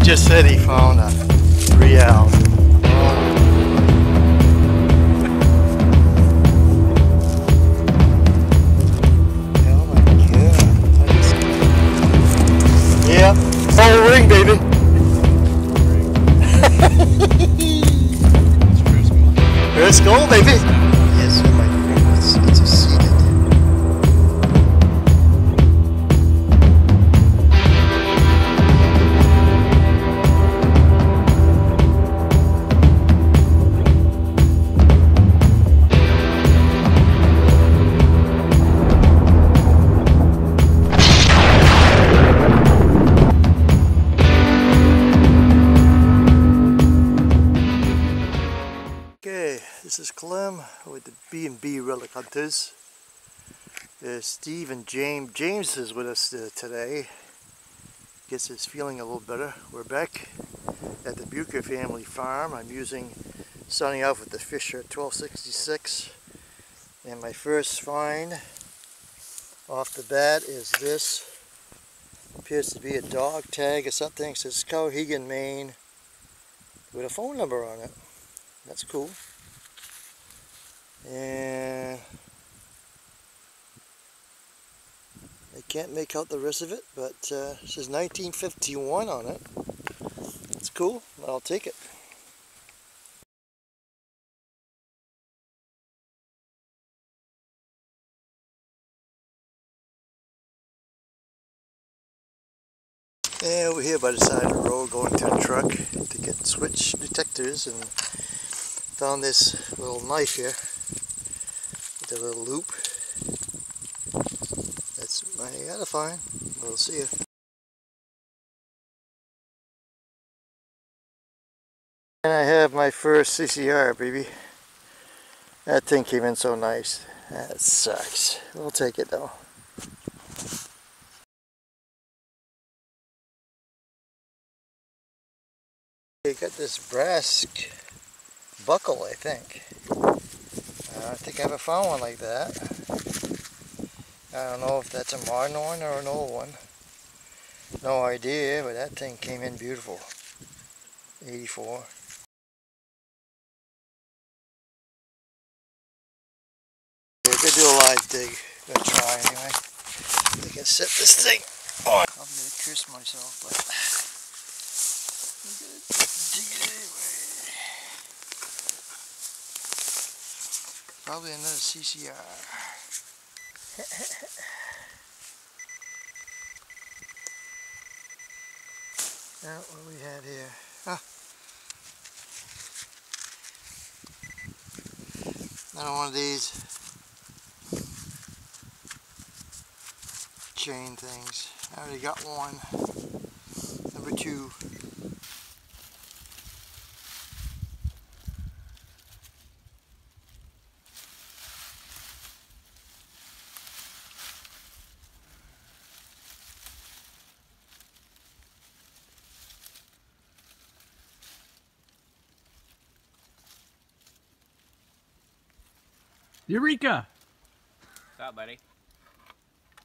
Steve just said he found oh, a real. Yeah, full ring, baby. First goal, baby. With the B&B Relic Hunters. There's Steve and James. James is with us uh, today. Gets his feeling a little better. We're back at the Bucher family farm. I'm using, starting off with the Fisher 1266. And my first find off the bat is this. Appears to be a dog tag or something. It says Skowhegan, Maine with a phone number on it. That's cool. And I can't make out the rest of it, but uh, it says 1951 on it. It's cool. I'll take it. And over here by the side of the road going to the truck to get switch detectors and found this little knife here a little loop. That's gotta find. We'll see you. And I have my first CCR, baby. That thing came in so nice. That sucks. We'll take it though. You got this brass buckle, I think. I think I haven't found one like that. I don't know if that's a modern one or an old one. No idea, but that thing came in beautiful. 84. Yeah, gonna do a live dig. Gonna try anyway. I can set this thing on. I'm gonna curse myself, but I'm gonna dig it anyway. Probably another CCR. now what we have here? Ah. Another one of these chain things. I already got one. Number two. Eureka! What's up, buddy?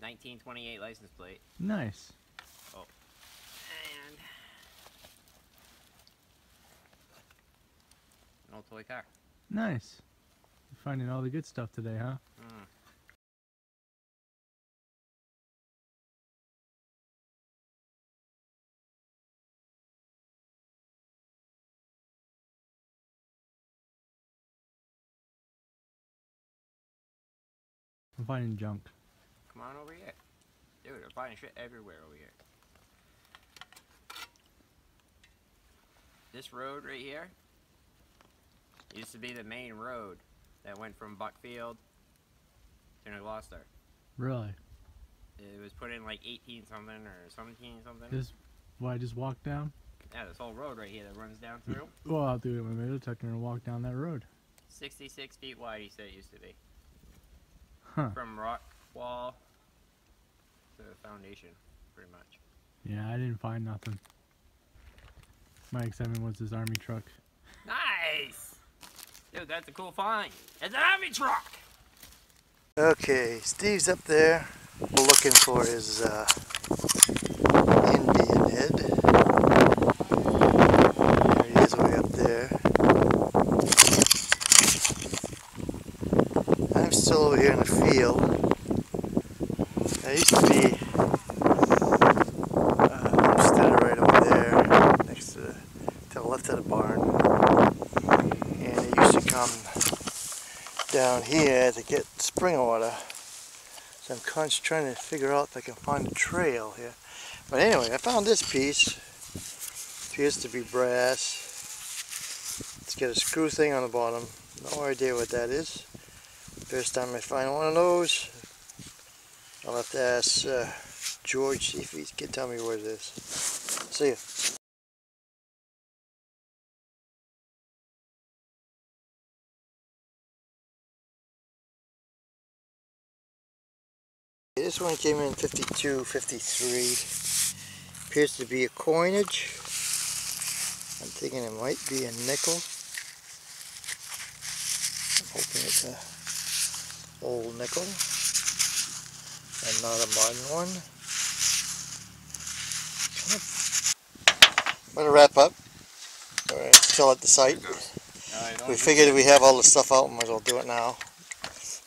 1928 license plate. Nice. Oh. And an old toy car. Nice. You're finding all the good stuff today, huh? I'm finding junk. Come on over here. Dude, I'm finding shit everywhere over here. This road right here used to be the main road that went from Buckfield to New Gloucester. Really? It was put in like 18 something or 17 something. This why I just walk down? yeah, this whole road right here that runs down mm. through. Well, I'll do it with my detector and walk down that road. 66 feet wide, he said it used to be. Huh. From rock wall to foundation, pretty much. Yeah, I didn't find nothing. My excitement was this army truck. Nice! Dude, that's a cool find. It's an army truck! Okay, Steve's up there looking for his uh, Indian head. field. There used to be uh, homestead right over there, next to the, to the left of the barn. And they used to come down here to get spring water. So I'm const- trying to figure out if I can find a trail here. But anyway, I found this piece. Appears to be brass. It's got a screw thing on the bottom. No idea what that is. First time I find one of those. I'll have to ask uh, George if he can tell me what it is. See ya. This one came in 52, 53. Appears to be a coinage. I'm thinking it might be a nickel. I'm hoping it's a old nickel and not a modern one. I'm gonna wrap up. Alright, still at the site. We figured we have all the stuff out, might as well do it now.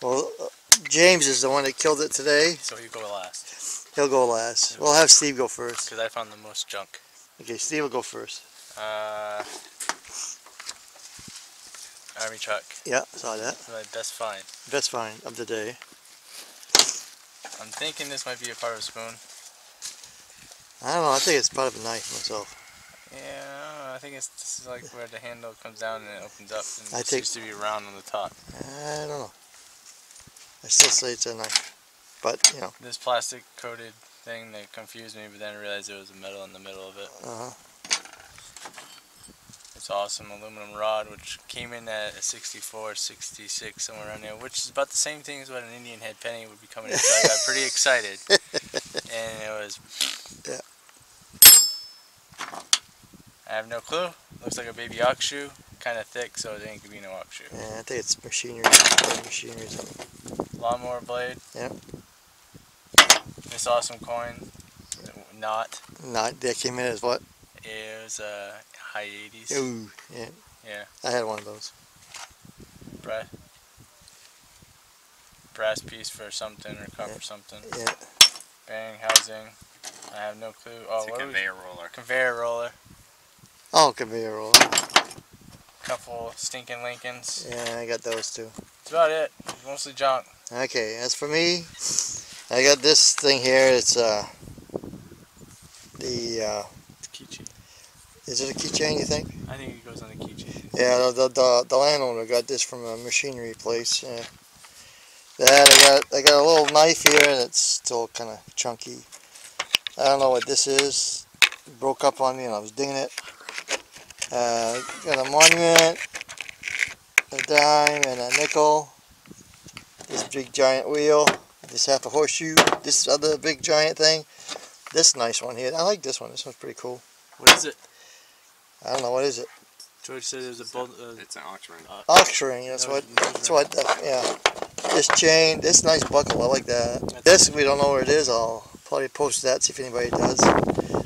Well, uh, James is the one that killed it today. So he'll go last, He'll go last. We'll have Steve go first. because I found the most junk. Okay, Steve will go first. Uh, army truck, Yeah, saw that. my best find. Best find of the day. I'm thinking this might be a part of a spoon. I don't know, I think it's part of a knife myself. Yeah, I think it's this is like where the handle comes down and it opens up, and I it take- seems to be round on the top. I don't know. I still say it's a knife. But, you know, This plastic coated thing that confused me, but then I realized it was a metal in the middle of it. uh-huh. It's awesome aluminum rod, which came in at a 64, 66, somewhere around there, which is about the same thing as what an Indian head penny would be coming in. So I got pretty excited, and it was. Yeah. I have no clue. Looks like a baby ox shoe, kind of thick, so it ain't gonna be no ox shoe. Yeah, I think it's machinery. Machinery or something. Lawnmower blade. Yep. This awesome coin. Not. Not, that came in as what? It was uh, high 80s. Ooh, yeah. Yeah. I had one of those. Brass. Brass piece for something or cup or something. Yeah. Bang housing. I have no clue. Oh, It's a what was conveyor roller. conveyor roller. Oh, conveyor roller. Couple stinking Lincolns. Yeah, I got those too. That's about it. Mostly junk. Okay, as for me, I got this thing here. It's uh, the uh, It's keychain. is it a keychain? You think? I think it goes on the keychain. Yeah, the, the, the, the landowner got this from a machinery place. Yeah. That I got I got a little knife here and it's still kind of chunky. I don't know what this is. It broke up on me and I was digging it. Uh, got a monument, a dime, and a nickel. This big giant wheel. This half a horseshoe. This other big giant thing. This nice one here. I like this one. This one's pretty cool. What is it? I don't know what is it. George said it was a bull. Uh, It's an auction ring. Ox ring. That's No, what. no, That's what. Uh, yeah. This chain. This nice buckle. I like that. This we don't know where it is. I'll probably post that. See if anybody does.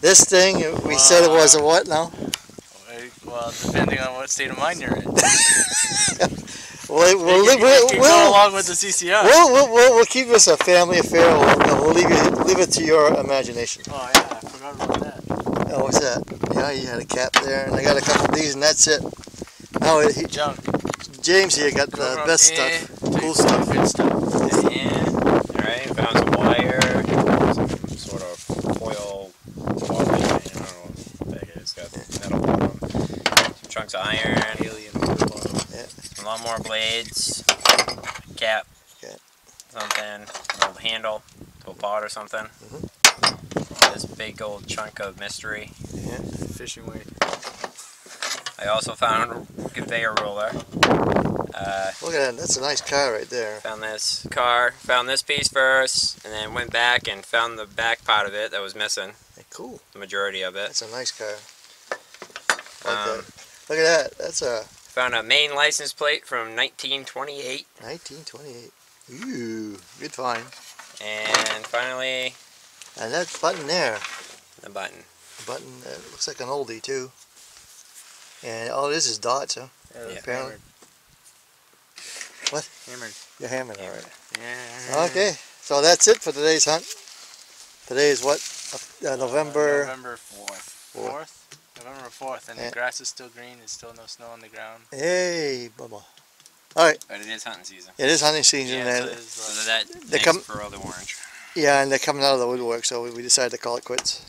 This thing we said it was a what now? well, depending on what state of mind you're in. We'll, You we'll, can- we'll, you can we'll, along with the CCR. we'll, we'll, we'll, we'll keep this a family affair. We'll, we'll leave it leave it to your imagination. Oh yeah, I forgot about that. Oh, what's that? Yeah, you had a cap there, and I got a couple of these, and that's it. Now he, Junk. James here got Go the from best stuff. Cool stuff. Good stuff. Alright, found some wire, some sort of coil wall I don't know what the heck it is. Got metal bottom, some chunks of iron, Alien. Bottom. lot more blades, cap, Cap. something, an old handle to a pot or something. Mhm. This big old chunk of mystery. Yeah, fishing weight. I also found a conveyor roller. Uh, Look at that. That's a nice car right there. found this car, found this piece first, and then went back and found the back part of it that was missing, Hey, cool. the majority of it. That's a nice car. I like Um, that. Look at that. That's a Found a Maine license plate from 1928, 1928. Ooh, good find. and finally And that button there, the button. the button that looks like an oldie too. And all this is is dots, huh? Yeah, Yeah. Apparently. What? Hammered. You're hammering, all right. Yeah. Okay, so that's it for today's hunt. Today is what? Uh, November. November fourth. Fourth. November fourth, and Yeah. the grass is still green. There's still no snow on the ground. Hey, Bubba. But it is hunting season. It is hunting season, Yeah, and so there's, So uh, that they come for all the orange. Yeah, and they're coming out of the woodwork, so we, we decided to call it quits.